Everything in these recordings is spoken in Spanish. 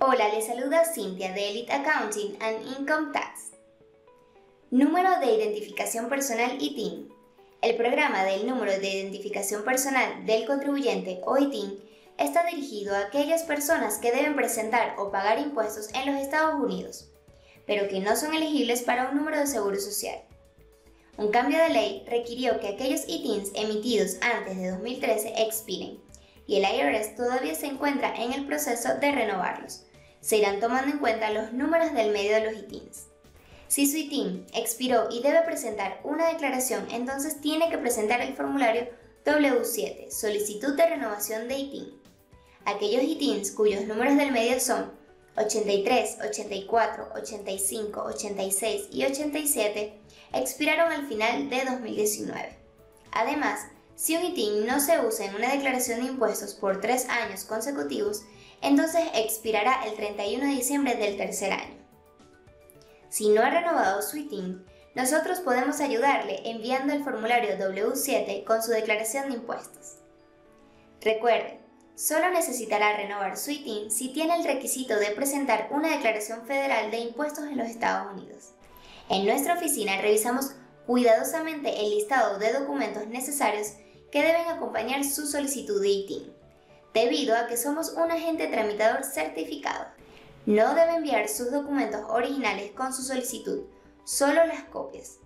Hola, les saluda Cintia de Elite Accounting and Income Tax. Número de identificación personal ITIN. El programa del número de identificación personal del contribuyente o ITIN está dirigido a aquellas personas que deben presentar o pagar impuestos en los Estados Unidos, pero que no son elegibles para un número de seguro social. Un cambio de ley requirió que aquellos ITINs emitidos antes de 2013 expiren, y el IRS todavía se encuentra en el proceso de renovarlos. Se irán tomando en cuenta los números del medio de los ITINs. Si su ITIN expiró y debe presentar una declaración, entonces tiene que presentar el formulario W7, Solicitud de Renovación de ITIN. Aquellos ITINs cuyos números del medio son 83, 84, 85, 86 y 87 expiraron al final de 2019. Además, si un ITIN no se usa en una declaración de impuestos por tres años consecutivos, entonces expirará el 31 de diciembre del tercer año. Si no ha renovado su ITIN, nosotros podemos ayudarle enviando el formulario W7 con su declaración de impuestos. Recuerde, solo necesitará renovar su ITIN si tiene el requisito de presentar una declaración federal de impuestos en los Estados Unidos. En nuestra oficina revisamos cuidadosamente el listado de documentos necesarios que deben acompañar su solicitud de ITIN, debido a que somos un agente tramitador certificado. No debe enviar sus documentos originales con su solicitud, solo las copias.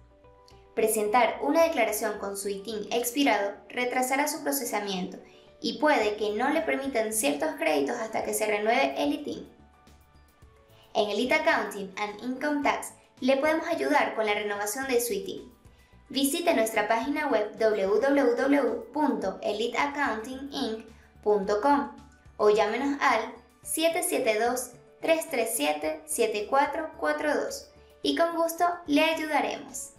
Presentar una declaración con su ITIN expirado retrasará su procesamiento y puede que no le permitan ciertos créditos hasta que se renueve el ITIN. En Elite Accounting and Income Tax le podemos ayudar con la renovación de su ITIN. Visite nuestra página web www.eliteaccountinginc.com o llámenos al 772-337-7442 y con gusto le ayudaremos.